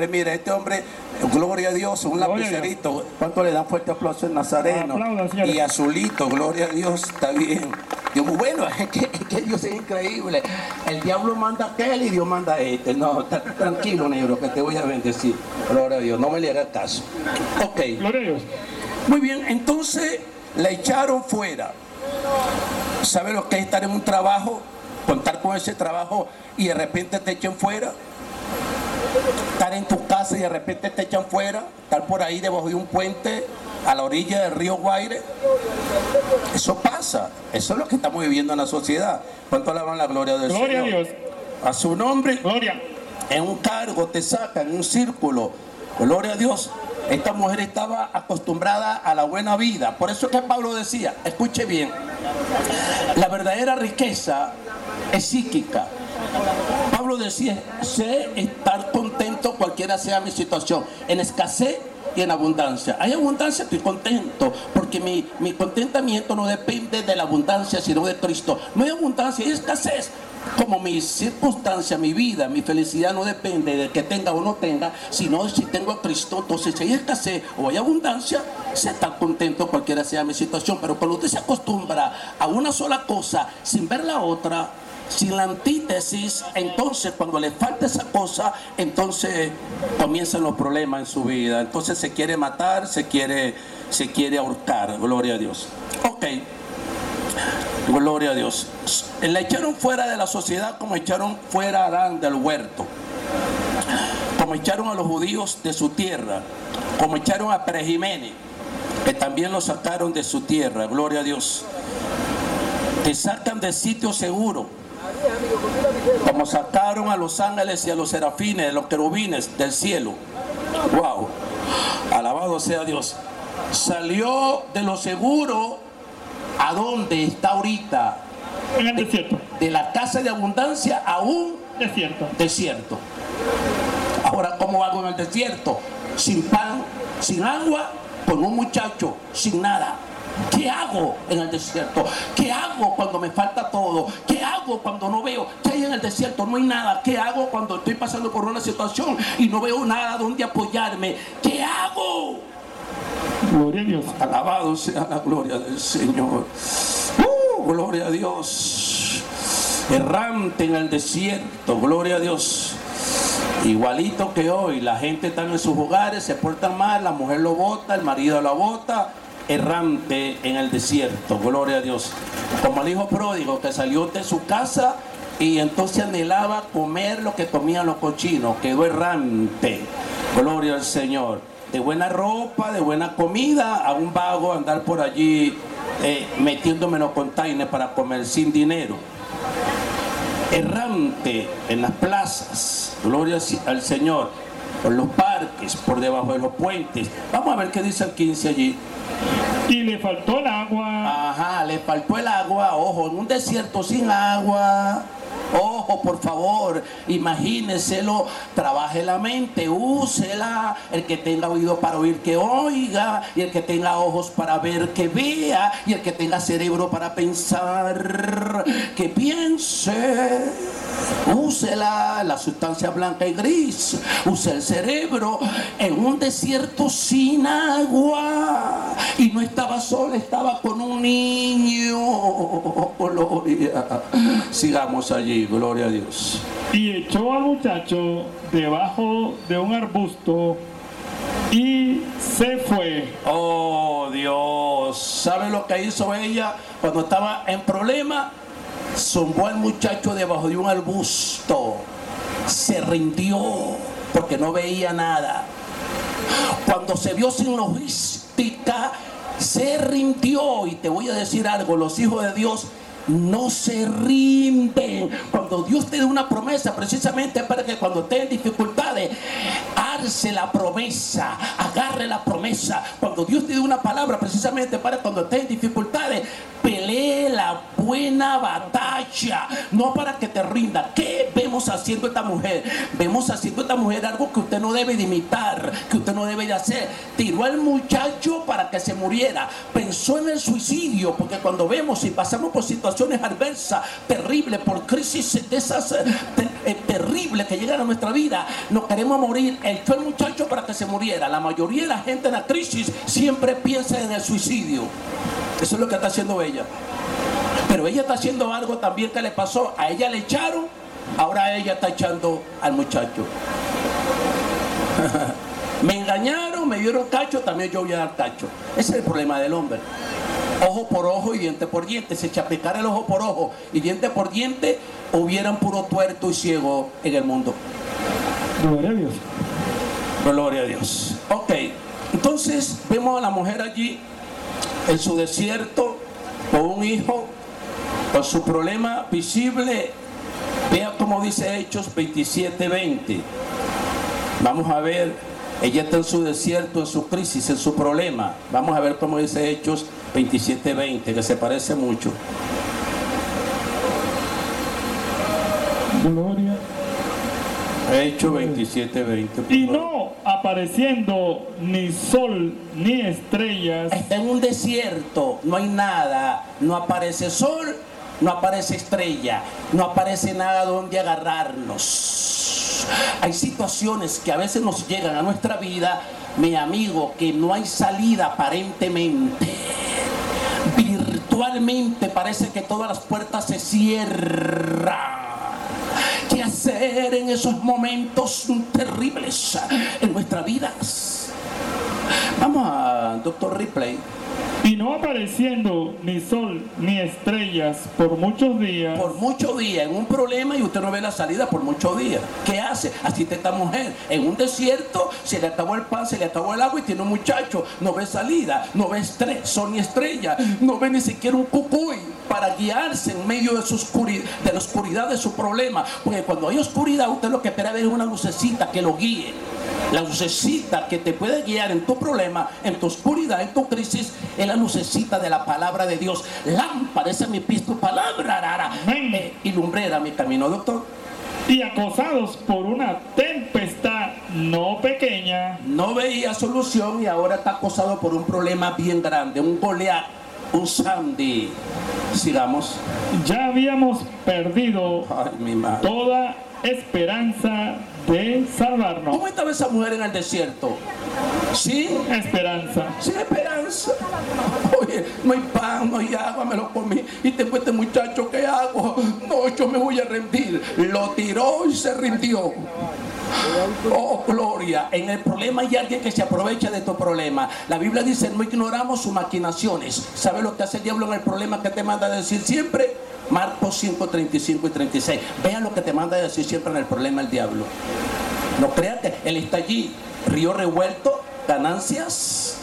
hombre, mira, este hombre, gloria a Dios, un lapicerito. ¿Cuánto le dan fuerte aplauso en Nazareno? Y azulito, gloria a Dios, está bien. Dios, bueno, es que, es que Dios es increíble. El diablo manda a aquel y Dios manda a este. No, está tranquilo, negro, que te voy a bendecir. Gloria a Dios, no me le hagas caso. Ok. Gloria a Dios. Muy bien, entonces la echaron fuera. ¿Sabe lo que es estar en un trabajo? Contar con ese trabajo y de repente te echen fuera. Estar en tu casa y de repente te echan fuera. Estar por ahí debajo de un puente a la orilla del río Guaire. Eso pasa. Eso es lo que estamos viviendo en la sociedad. ¿Cuánto alaban la gloria del Gloria a Señor? Dios. A su nombre Gloria. en un cargo, te sacan en un círculo. Gloria a Dios. Esta mujer estaba acostumbrada a la buena vida. Por eso es que Pablo decía, escuche bien, la verdadera riqueza es psíquica. Pablo decía, sé estar contento cualquiera sea mi situación, en escasez y en abundancia. Hay abundancia, estoy contento, porque mi, mi contentamiento no depende de la abundancia, sino de Cristo. No hay abundancia, hay escasez. Como mi circunstancia, mi vida, mi felicidad no depende de que tenga o no tenga, sino si tengo a Cristo. Entonces, si hay escasez o hay abundancia, se está contento cualquiera sea mi situación. Pero cuando usted se acostumbra a una sola cosa sin ver la otra, sin la antítesis, entonces cuando le falta esa cosa, entonces comienzan los problemas en su vida. Entonces se quiere matar, se quiere, se quiere ahorcar. Gloria a Dios. Ok. Gloria a Dios. La echaron fuera de la sociedad como echaron fuera a Adán del huerto. Como echaron a los judíos de su tierra. Como echaron a Prejiménez, que también lo sacaron de su tierra. Gloria a Dios. Te sacan de sitio seguro. Como sacaron a los ángeles y a los serafines, los querubines del cielo. Wow. Alabado sea Dios. Salió de lo seguro a donde está ahorita. En el desierto. De la casa de abundancia a un Desierto. desierto. Ahora, ¿cómo hago en el desierto? Sin pan, sin agua, con un muchacho, sin nada. ¿Qué hago en el desierto? ¿Qué hago cuando me falta todo? ¿Qué hago cuando no veo? ¿Qué hay en el desierto? No hay nada. ¿Qué hago cuando estoy pasando por una situación y no veo nada donde apoyarme? ¿Qué hago? Gloria a Dios. Alabado sea la gloria del Señor. Uh, gloria a Dios. Errante en el desierto. Gloria a Dios. Igualito que hoy, la gente está en sus hogares, se portan mal, la mujer lo bota, el marido la bota, errante en el desierto, gloria a Dios. Como el hijo pródigo que salió de su casa y entonces anhelaba comer lo que comían los cochinos, quedó errante, gloria al Señor. De buena ropa, de buena comida, a un vago andar por allí eh, metiéndome en los containers para comer sin dinero errante en las plazas, gloria al Señor, por los parques, por debajo de los puentes. Vamos a ver qué dice el 15 allí. Y le faltó el agua. Ajá, le faltó el agua, ojo, en un desierto sin agua. Ojo, por favor, imagíneselo, trabaje la mente, úsela. El que tenga oído para oír, que oiga. Y el que tenga ojos para ver, que vea. Y el que tenga cerebro para pensar, que piense. Úsela, la sustancia blanca y gris. Use el cerebro en un desierto sin agua. Y no estaba sola, estaba con un niño. Gloria. Sigamos allí, gloria a Dios. Y echó al muchacho debajo de un arbusto y se fue. Oh Dios, ¿sabe lo que hizo ella cuando estaba en problema? Zumbó al muchacho debajo de un arbusto. Se rindió porque no veía nada. Cuando se vio sin logística, se rindió. Y te voy a decir algo, los hijos de Dios no se rinden. Cuando Dios te da una promesa, precisamente para que cuando esté en dificultades, arce la promesa, agarre la promesa. Cuando Dios te da una palabra, precisamente para cuando esté en dificultades, buena batalla, no para que te rinda. ¿Qué vemos haciendo esta mujer? Vemos haciendo esta mujer algo que usted no debe de imitar, que usted no debe de hacer. Tiró al muchacho para que se muriera. Pensó en el suicidio, porque cuando vemos y pasamos por situaciones adversas, terribles, por crisis de esas eh, eh, terribles que llegan a nuestra vida, nos queremos morir. Echó al muchacho para que se muriera. La mayoría de la gente en la crisis siempre piensa en el suicidio. Eso es lo que está haciendo ella. Pero ella está haciendo algo también que le pasó. A ella le echaron, ahora ella está echando al muchacho. me engañaron, me dieron cacho, también yo voy a dar cacho. Ese es el problema del hombre. Ojo por ojo y diente por diente. Se chapecara el ojo por ojo y diente por diente, hubieran puro tuerto y ciego en el mundo. Gloria a Dios. Gloria a Dios. Ok, entonces vemos a la mujer allí en su desierto con un hijo, con su problema visible. Vea cómo dice Hechos 27:20. Vamos a ver, ella está en su desierto, en su crisis, en su problema. Vamos a ver cómo dice Hechos 27:20, que se parece mucho. Gloria. Hechos 27:20. por Y no apareciendo ni sol ni estrellas Está en un desierto, no hay nada, no aparece sol, no aparece estrella, no aparece nada donde agarrarnos. Hay situaciones que a veces nos llegan a nuestra vida, mi amigo, que no hay salida aparentemente. Virtualmente parece que todas las puertas se cierran. ¿Qué hacer en esos momentos terribles en nuestras vidas? Vamos a Doctor Ripley. Y no apareciendo ni sol ni estrellas por muchos días Por muchos días en un problema y usted no ve la salida por muchos días. ¿Qué hace? Así está esta mujer. En un desierto se le acabó el pan, se le acabó el agua y tiene un muchacho. No ve salida, no ve sol ni estrella, no ve ni siquiera un cucuy para guiarse en medio de, su oscuridad, de la oscuridad de su problema. Porque cuando hay oscuridad, usted lo que espera es una lucecita que lo guíe. La lucecita que te puede guiar en tu problema, en tu oscuridad, en tu crisis, es la lucecita de la palabra de Dios. Lámpara, esa es mi pisto, palabra rara. Eh, y lumbrera mi camino, doctor. y acosados por una tempestad no pequeña No veía solución y ahora está acosado por un problema bien grande, un Goliat, un Sandy. Sigamos. ya habíamos perdido Ay, mi madre. toda esperanza de salvarnos. ¿Cómo estaba esa mujer en el desierto? Sin, Esperanza. sin esperanza. Oye, no hay pan, no hay agua, me lo comí. Y tengo este muchacho, ¿qué hago? No, yo me voy a rendir. Lo tiró y se rindió. Oh, gloria. En el problema hay alguien que se aprovecha de tu problema. La Biblia dice, no ignoramos sus maquinaciones. ¿Sabe lo que hace el diablo en el problema que te manda a decir siempre? Marcos 5, 35 y 36. Vea lo que te manda decir siempre en el problema el diablo. No creas que él está allí. Río revuelto, ganancias.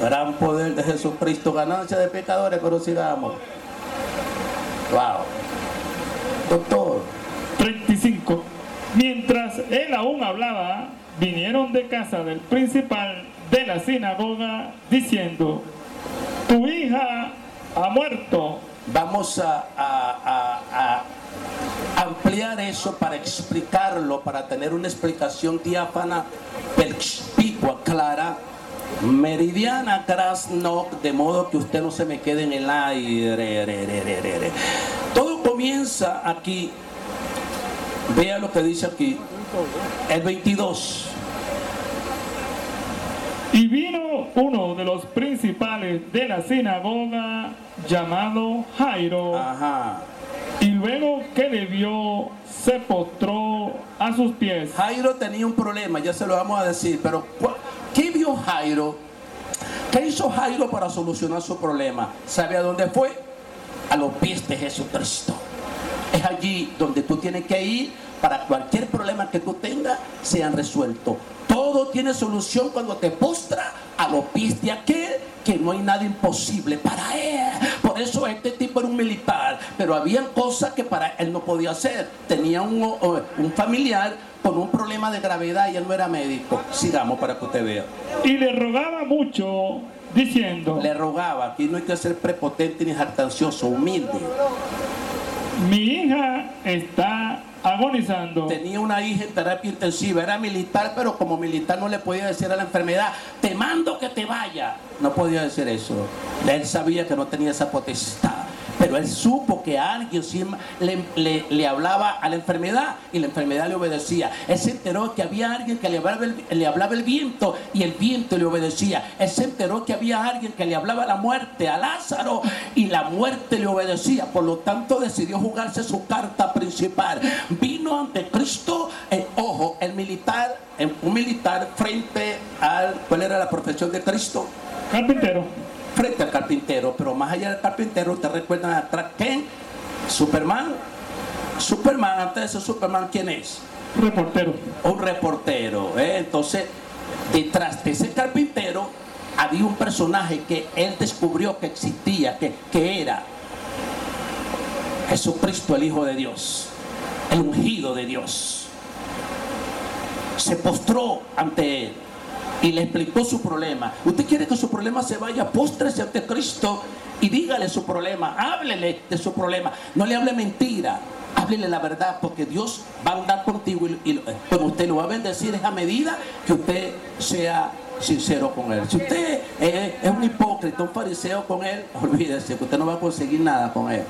Gran poder de Jesucristo, ganancia de pecadores, pero sigamos. Wow. Doctor, 35. Mientras él aún hablaba, vinieron de casa del principal de la sinagoga diciendo, tu hija ha muerto. Vamos a, ampliar eso para explicarlo, para tener una explicación diáfana, perspicua, clara, meridiana, krasno, de modo que usted no se me quede en el aire. Todo comienza aquí. Vea lo que dice aquí. El 22. Y vino uno de los principales de la sinagoga llamado Jairo, Ajá. y luego que le vio, se postró a sus pies. Jairo tenía un problema, ya se lo vamos a decir, pero ¿cuál- ¿qué vio Jairo? ¿Qué hizo Jairo para solucionar su problema? ¿Sabe a dónde fue? A los pies de Jesucristo. Es allí donde tú tienes que ir para cualquier problema que tú tengas sean resueltos. Todo tiene solución cuando te postra a los pies de aquel que no hay nada imposible para él. Por eso este tipo era un militar, pero había cosas que para él no podía hacer. Tenía un, un familiar con un problema de gravedad y él no era médico. Sigamos para que usted vea. Y le rogaba mucho diciendo, Le rogaba, aquí no hay que ser prepotente ni jactancioso, humilde. mi hija está agonizando. Tenía una hija en terapia intensiva, era militar, pero como militar no le podía decir a la enfermedad, te mando que te vaya. No podía decir eso. Él sabía que no tenía esa potestad. Pero él supo que alguien le, le- le hablaba a la enfermedad y la enfermedad le obedecía. Él se enteró que había alguien que le hablaba, el, le hablaba el viento y el viento le obedecía. Él se enteró que había alguien que le hablaba la muerte a Lázaro muerte le obedecía. Por lo tanto decidió jugarse su carta principal. Vino ante Cristo, eh, ojo, el militar, eh, un militar frente al, ¿cuál era la profesión de Cristo? Carpintero, frente al carpintero, pero más allá del carpintero, ¿te recuerdan atrás quién? Superman. Superman, antes de ser Superman, ¿quién es? reportero. Un reportero. ¿eh? Entonces, detrás de ese carpintero había un personaje que él descubrió que existía, que, que era Jesucristo, el Hijo de Dios, el ungido de Dios. Se postró ante él y le explicó su problema. Usted quiere que su problema se vaya, póstrese ante Cristo y dígale su problema, háblele de su problema. No le hable mentira, háblele la verdad, porque Dios va a andar contigo y, y con usted lo va a bendecir es a medida que usted sea sincero con él. Si usted es, un hipócrita, un fariseo con él, olvídese que usted no va a conseguir nada con él.